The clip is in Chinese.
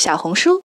小红书。